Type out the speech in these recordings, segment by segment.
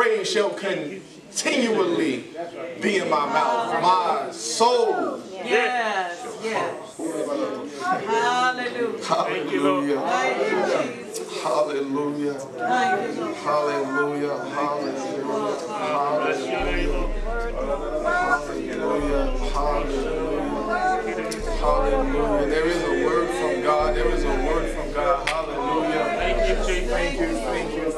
praise shall continually be in my mouth. My soul. Yes, yes. Hallelujah. Hallelujah. Thank you, Jesus. Hallelujah. Thank you, Lord. Hallelujah. Hallelujah. Hallelujah. Hallelujah. Hallelujah. Hallelujah. There is a word from God. There is a word from God. Hallelujah. Thank you, thank you, thank you, thank you.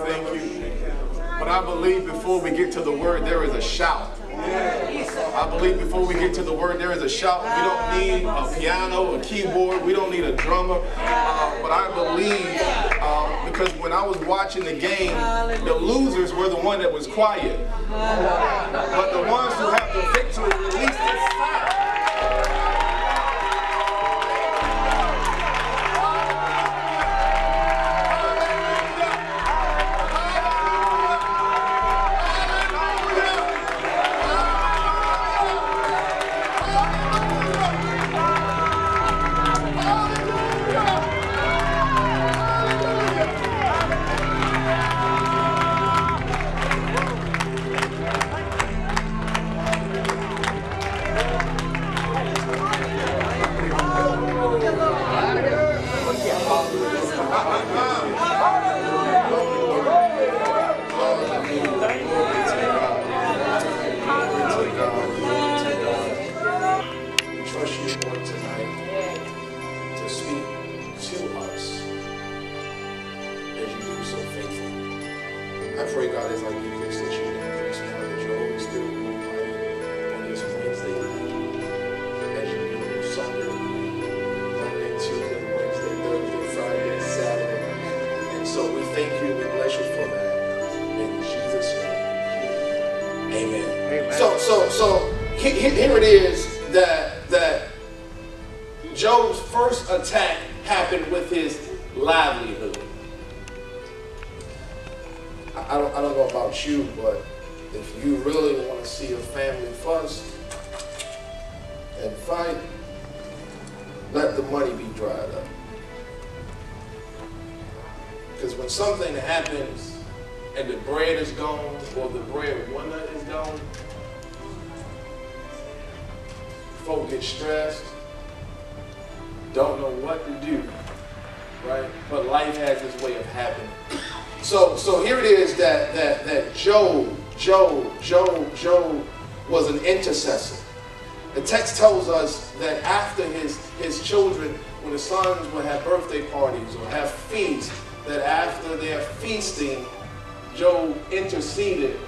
I believe before we get to the word, there is a shout. I believe before we get to the word, there is a shout. We don't need a piano, a keyboard. We don't need a drummer. Uh, but I believe uh, because when I was watching the game, the losers were the one that was quiet. But the ones who have the victory So, so, so he- he- here it is that that Job's first attack happened with his livelihood. I, I don't, I don't know about you, but if you really want to see a family fuss and fight, let the money be dried up. Because when something happens and the bread is gone or the breadwinner is gone, folk get stressed, don't know what to do, right? But life has its way of happening. So, so here it is that that that Job, Job, Job, Job was an intercessor. The text tells us that after his his children, when the sons would have birthday parties or have feasts, that after their feasting, Job interceded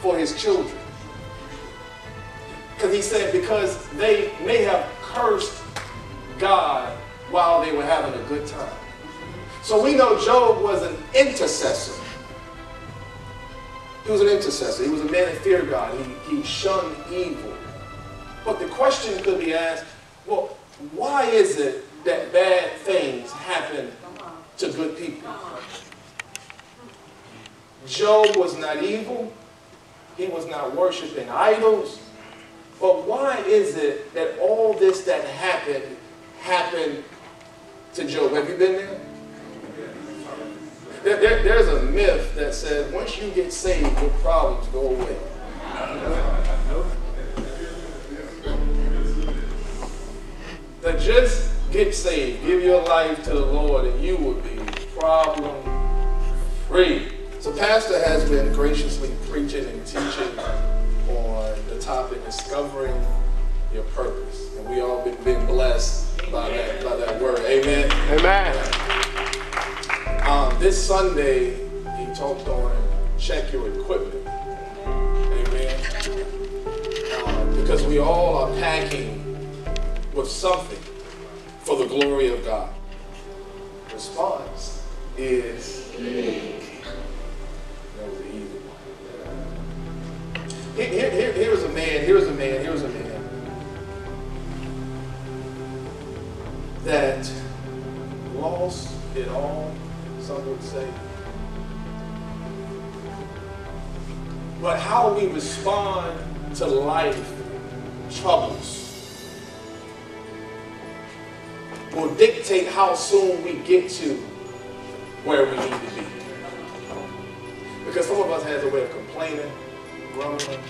for his children. Because he said, because they may have cursed God while they were having a good time. So we know Job was an intercessor. He was an intercessor. He was a man that feared God. He, he shunned evil. But the question could be asked, well, why is it that bad things happen to good people? Job was not evil. He was not worshiping idols. But why is it that all this that happened happened to Job? Have you been there? there, there- there's a myth that says once you get saved, your problems go away. That just get saved, give your life to the Lord, and you will be problem free. So, Pastor has been graciously preaching and teaching topic discovering your purpose, and we all been, been blessed by that by that word. Amen. Amen. Um, this Sunday, he talked on check your equipment. Amen. Um, because we all are packing with something for the glory of God. Response is that Here, here, here- here's a man, here's a man, here's a man that lost it all, some would say. But how we respond to life troubles will dictate how soon we get to where we need to be. Because some of us has a way of complaining, grumbling.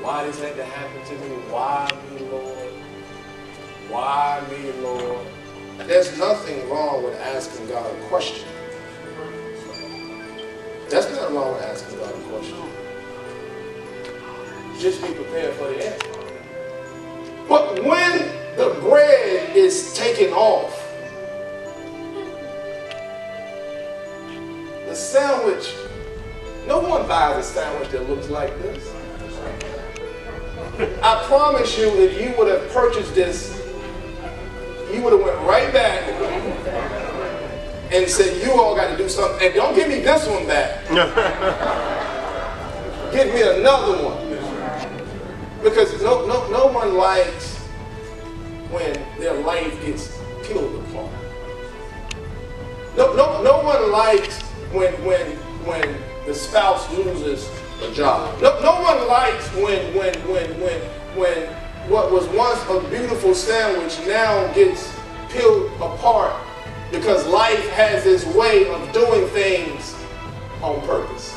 Why this had to happen to me? Why me, Lord? Why me, Lord? There's nothing wrong with asking God a question. That's not wrong with asking God a question. Just be prepared for the answer. But when the bread is taken off, the sandwich, no one buys a sandwich that looks like this. I promise you, if you would have purchased this, you would have went right back and said, you all got to do something. And don't give me this one back. Give me another one. Because no, no, no one likes when their life gets peeled apart. No, no, no one likes when, when, when the spouse loses a job. No, no one likes when, when, when, when, when what was once a beautiful sandwich now gets peeled apart because life has its way of doing things on purpose.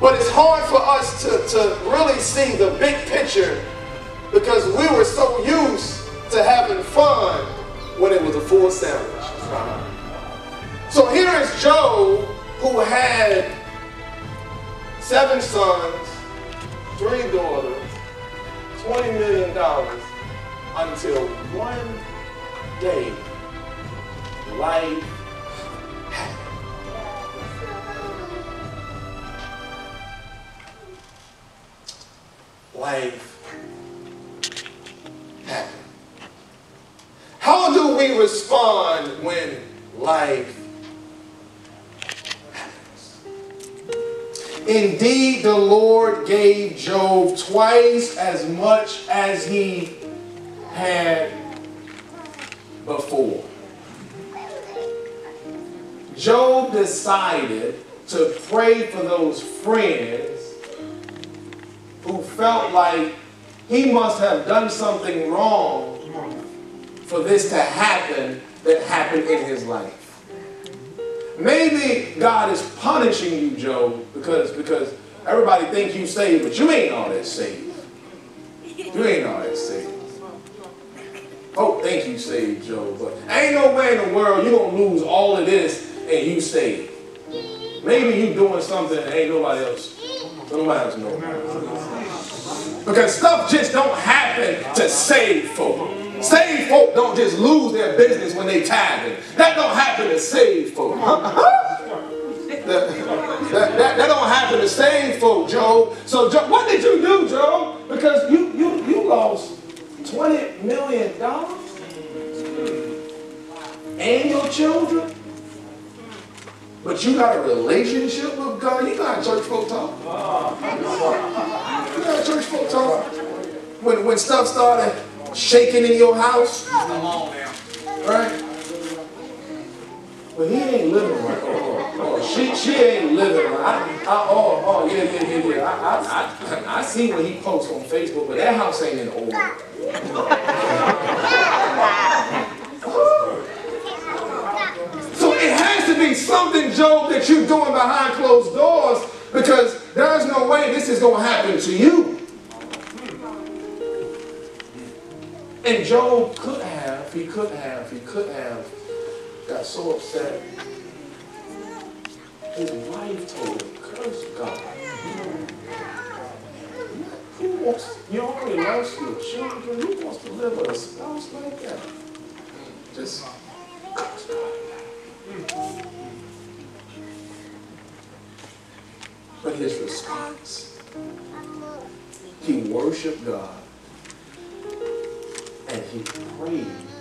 But it's hard for us to, to really see the big picture because we were so used to having fun when it was a full sandwich. So here is Job who had seven sons, three daughters, $20 million until one day life life happened. How do we respond when life Indeed, the Lord gave Job twice as much as he had before. Job decided to pray for those friends who felt like he must have done something wrong for this to happen that happened in his life. Maybe God is punishing you, Job, because, because everybody think you saved, but you ain't all that saved. You ain't all that saved. Oh, think you saved, Joe, but ain't no way in the world you gonna lose all of this and you saved. Maybe you doing something that ain't nobody else, nobody else know. Because stuff just don't happen to save folk. Saved folk don't just lose their business when they tithing. That don't happen to saved folk. that, that, that, that don't happen to saved folk, Joe. So Job, what did you do, Joe? Because you you you lost twenty million dollars and your children. But you got a relationship with God. You got church folk talk. You got church folk talk. When when stuff started shaking in your house. Right? But he ain't living right. Oh, oh, she she ain't living right. I, I, oh, oh, yeah, yeah, yeah, yeah. I, I, I, I see what he posts on Facebook, but that house ain't in order. So it has to be be something, Job, that you're doing behind closed doors because there's no way this is going to happen to you. And Job could have, he could have, he could have got so upset. His wife told him, curse God. Who wants, you already lost your children, who wants to live with a spouse like that? Just curse God. But his response, he worshiped God he prayed